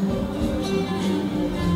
いいね。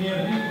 community.